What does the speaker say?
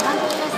Danke.